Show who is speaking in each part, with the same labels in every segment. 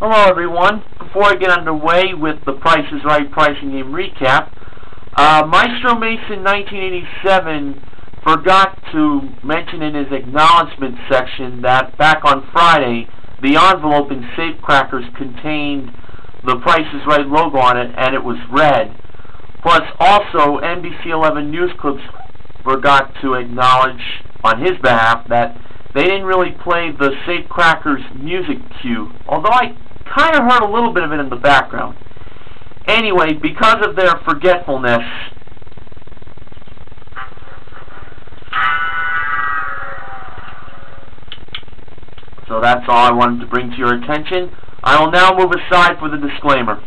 Speaker 1: Hello everyone. Before I get underway with the Price is Right pricing game recap, uh, Maestro Mason 1987 forgot to mention in his acknowledgement section that back on Friday, the envelope in Safecrackers contained the Price is Right logo on it and it was red. Plus also NBC 11 News Clips forgot to acknowledge on his behalf that they didn't really play the Safecrackers music cue, although I kind of heard a little bit of it in the background. Anyway, because of their forgetfulness, so that's all I wanted to bring to your attention. I will now move aside for the disclaimer.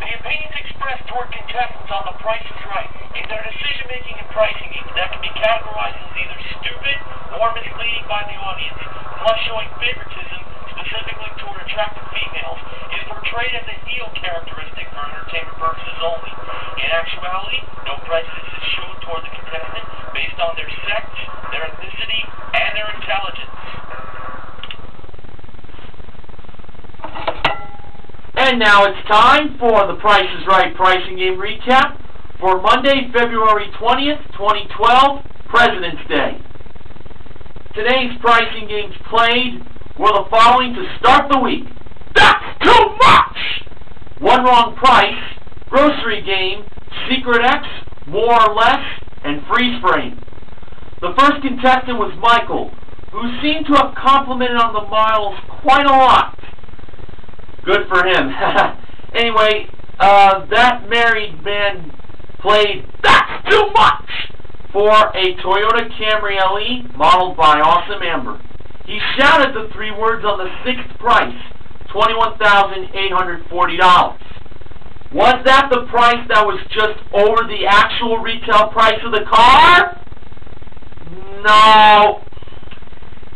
Speaker 2: The opinions expressed toward contestants on The Price is Right in their decision-making and pricing that can be categorized as either stupid or misleading by the audience, plus showing favoritism specifically toward attractive females, is portrayed as a heel characteristic for entertainment purposes only. In actuality, no prejudice is shown toward the contestant based on their sex, their ethnicity, and their intelligence.
Speaker 1: And now it's time for the Price is Right pricing game recap for Monday, February 20th, 2012, President's Day. Today's pricing games played were the following to start the week. That's too much! One Wrong Price, Grocery Game, Secret X, More or Less, and Freeze Frame. The first contestant was Michael, who seemed to have complimented on the miles quite a lot. Good for him. anyway, uh, that married man played That's Too Much for a Toyota Camry LE modeled by Awesome Amber. He shouted the three words on the sixth price, $21,840. Was that the price that was just over the actual retail price of the car? No.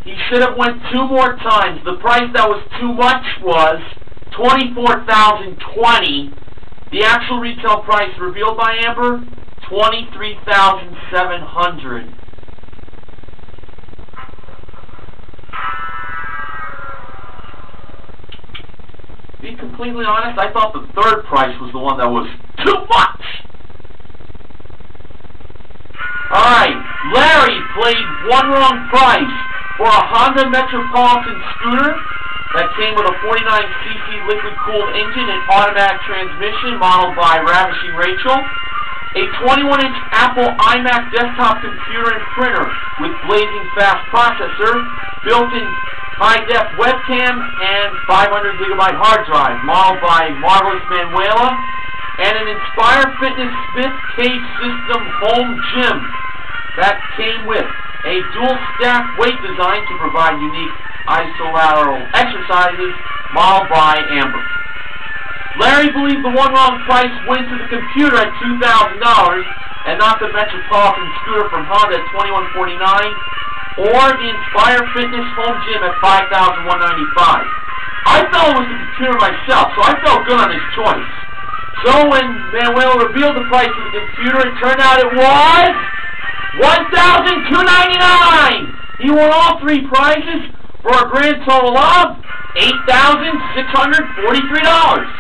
Speaker 1: He should have went two more times. The price that was too much was 24020 The actual retail price revealed by Amber, 23700 Be completely honest, I thought the third price was the one that was too much! Alright, Larry played one wrong price for a Honda Metropolitan scooter that came with a 49cc liquid-cooled engine and automatic transmission modeled by Ravishing Rachel, a 21-inch Apple iMac desktop computer and printer with blazing fast processor, built-in high-def webcam, and 500-gigabyte hard drive modeled by Marvelous Manuela, and an Inspire Fitness Smith Cage System home gym. That came with a dual-stack weight design to provide unique isolateral exercises modeled by Amber. Larry believed the one wrong price went to the computer at $2,000 and not the Metropolitan scooter from Honda at 2149 or the Inspire Fitness home gym at $5,195. I it was the computer myself, so I felt good on his choice. So when Manuel revealed the price of the computer, it turned out it was $1,299! He won all three prizes for a grand total of $8,643.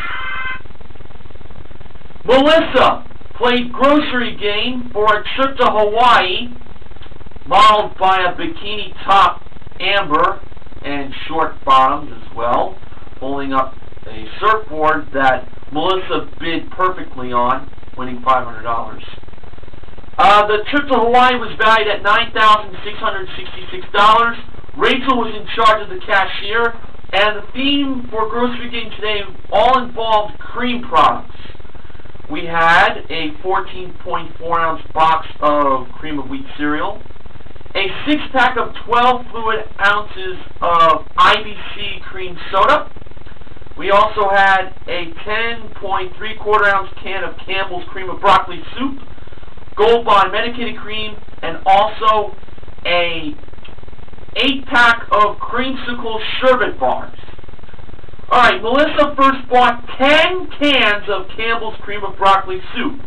Speaker 1: Melissa played grocery game for a trip to Hawaii, modeled by a bikini top Amber and short bottoms as well, holding up a surfboard that Melissa bid perfectly on, winning $500. Uh, the trip to Hawaii was valued at $9,666. Rachel was in charge of the cashier, and the theme for Grocery Game today all involved cream products. We had a 14.4 ounce box of cream of wheat cereal, a six pack of 12 fluid ounces of IBC cream soda. We also had a 10.3 quarter ounce can of Campbell's cream of broccoli soup, Gold Bond medicated cream, and also a 8-pack of creamsicle sherbet bars. Alright, Melissa first bought 10 cans of Campbell's Cream of Broccoli Soup.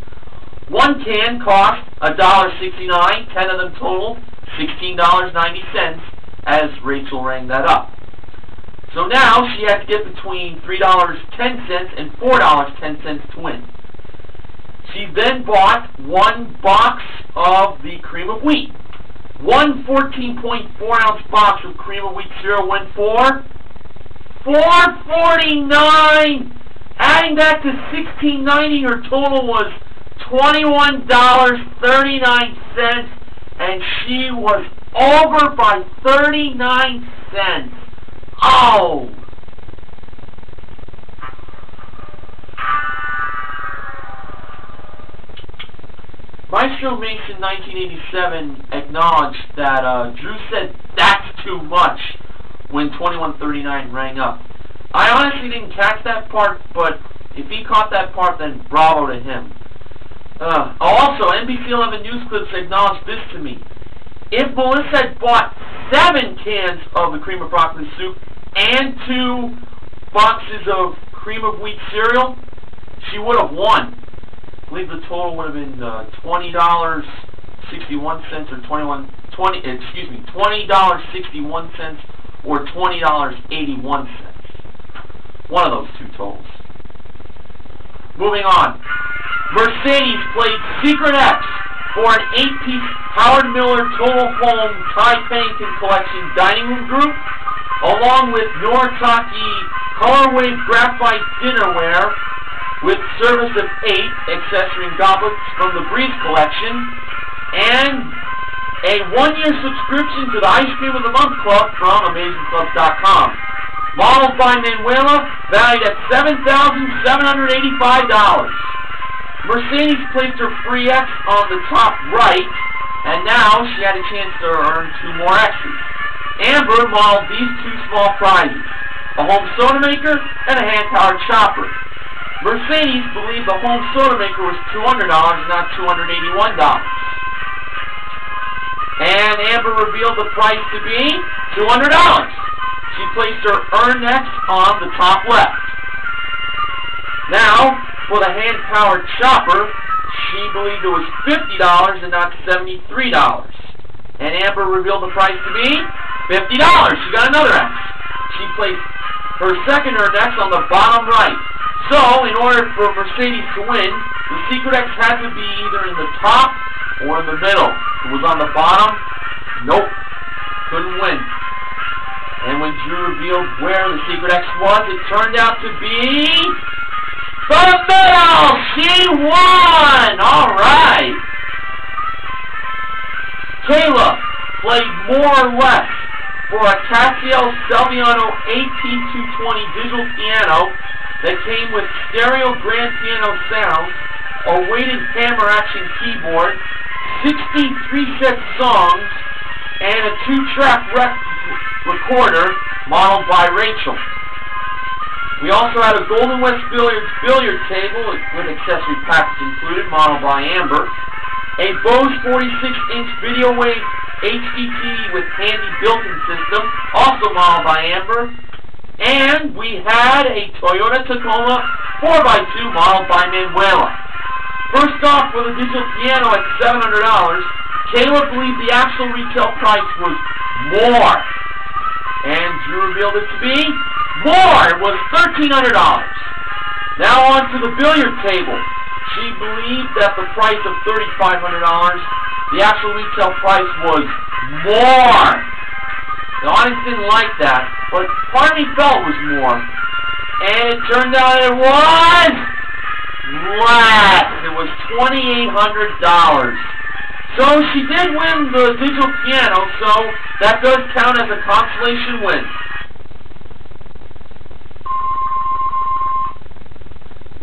Speaker 1: One can cost $1.69, 10 of them total $16.90 as Rachel rang that up. So now she had to get between $3.10 and $4.10 to win. She then bought one box of the cream of wheat. One 14.4 ounce box of cream of wheat cereal went for $4.49. Adding that to $16.90, her total was $21.39, and she was over by 39 cents. Oh! Maestro Mason 1987 acknowledged that uh, Drew said that's too much when 2139 rang up. I honestly didn't catch that part, but if he caught that part, then bravo to him. Uh, also, NBC 11 News Clips acknowledged this to me. If Melissa had bought seven cans of the cream of broccoli soup and two boxes of cream of wheat cereal, she would have won. I believe the total would have been uh, twenty dollars sixty one cents or twenty one twenty excuse me twenty dollars sixty one cents or twenty dollars eighty one cents. One of those two totals. Moving on. Mercedes played Secret X for an eight-piece Howard Miller Total Home Ty Pennington Collection dining room group, along with Noritake Color Wave Graphite Dinnerware with service of eight accessory goblets from the Breeze Collection, and a one-year subscription to the Ice Cream of the Month Club from AmazingClubs.com. Modeled by Manuela, valued at $7,785. Mercedes placed her free X on the top right, and now she had a chance to earn two more X's. Amber modeled these two small prizes, a home soda maker and a hand-powered chopper. Mercedes believed the home soda maker was $200 and not $281. And Amber revealed the price to be $200. She placed her Earn X on the top left. Now, for the hand-powered chopper, she believed it was $50 and not $73. And Amber revealed the price to be $50. She got another X. She placed her second Earn X on the bottom right. So, in order for Mercedes to win, the Secret X had to be either in the top or in the middle. It was on the bottom, nope, couldn't win. And when Drew revealed where the Secret X was, it turned out to be the middle! She won! Alright! Kayla played more or less for a Casio Celviano AP220 digital piano that came with stereo grand piano sound, a weighted hammer action keyboard, 63 set songs, and a two-track rec recorder modeled by Rachel. We also had a Golden West Billiards billiard table with accessory package included, modeled by Amber, a Bose 46-inch video wave HDTV with handy built-in system, also modeled by Amber, and we had a Toyota Tacoma 4x2 modeled by Manuela. First off, with a digital piano at $700, Kayla believed the actual retail price was more. And Drew revealed it to be more. It was $1,300. Now on to the billiard table. She believed that the price of $3,500, the actual retail price was more. The audience didn't like that, of me felt it was more. And it turned out it was less. It was $2,800. So she did win the digital piano, so that does count as a consolation win.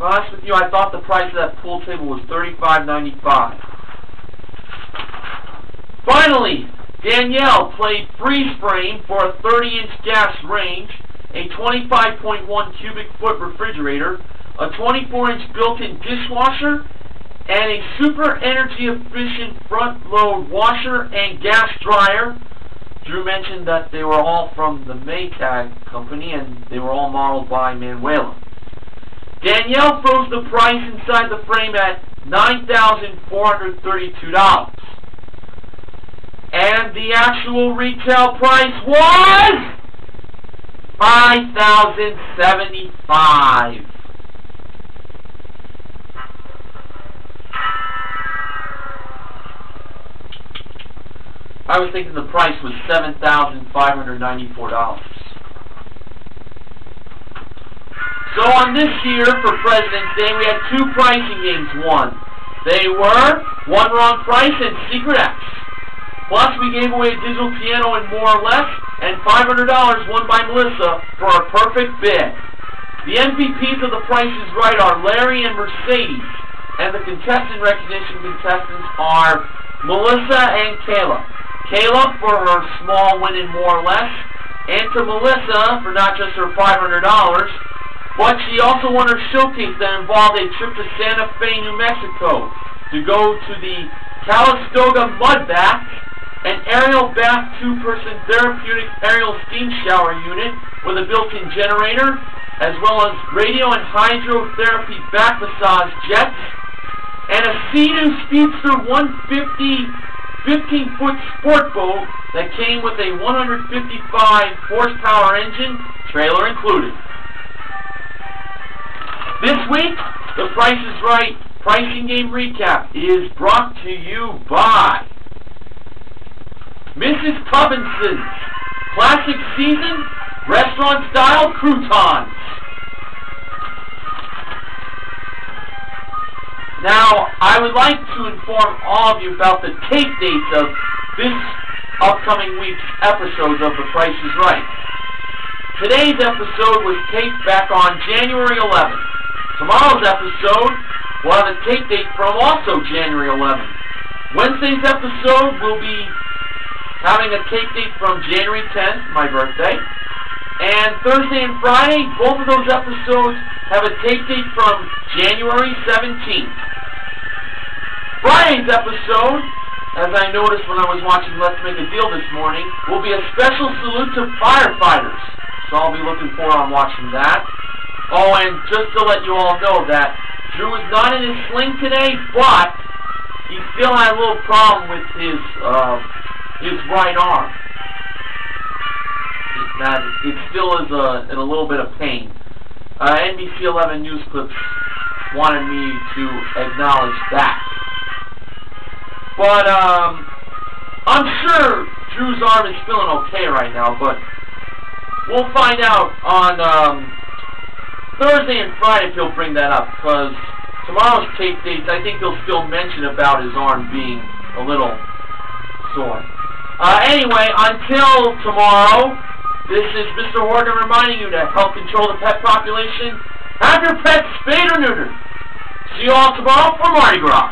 Speaker 1: Honest with you, I thought the price of that pool table was $35.95. Finally, Danielle played freeze frame for a 30-inch gas range, a 25.1 cubic foot refrigerator, a 24-inch built-in dishwasher, and a super energy efficient front load washer and gas dryer. Drew mentioned that they were all from the Maytag company and they were all modeled by Manuela. Danielle froze the price inside the frame at $9,432. And the actual retail price was 5075 I was thinking the price was $7,594. So on this year, for President's Day, we had two pricing games won. They were One Wrong Price and Secret X. Plus, we gave away a digital piano and more or less, and $500 won by Melissa for a perfect bid. The MVPs of The Price is Right are Larry and Mercedes, and the contestant recognition contestants are Melissa and Kayla. Caleb for her small win in more or less, and to Melissa for not just her $500, but she also won her showcase that involved a trip to Santa Fe, New Mexico to go to the Calistoga Mud Bath, an Ariel bath two-person therapeutic Ariel steam shower unit with a built-in generator, as well as radio and hydrotherapy back massage jets, and a Sea-Doo Speedster 150 15-foot sport boat that came with a 155 horsepower engine, trailer included. This week, the Price is Right pricing game recap is brought to you by Mrs. Cubbison's Classic Season Restaurant Style Croutons. Now, I would like to inform all of you about the tape dates of this upcoming week's episodes of The Price is Right. Today's episode was taped back on January 11th. Tomorrow's episode will have a tape date from also January 11th. Wednesday's episode will be having a tape date from January 10th, my birthday. And Thursday and Friday, both of those episodes have a tape date from January 17th. Friday's episode, as I noticed when I was watching Let's Make a Deal this morning, will be a special salute to firefighters. So I'll be looking forward on watching that. Oh, and just to let you all know that Drew is not in his sling today, but he still had a little problem with his uh, his right arm. That it still is uh, in a little bit of pain. Uh, NBC 11 News Clips wanted me to acknowledge that. But, um, I'm sure Drew's arm is feeling okay right now, but we'll find out on, um, Thursday and Friday if he'll bring that up, because tomorrow's tape dates, I think he'll still mention about his arm being a little sore. Uh, anyway, until tomorrow, this is Mr. Horgan reminding you to help control the pet population. Have your pets spayed or neutered. See you all tomorrow for Mardi Gras.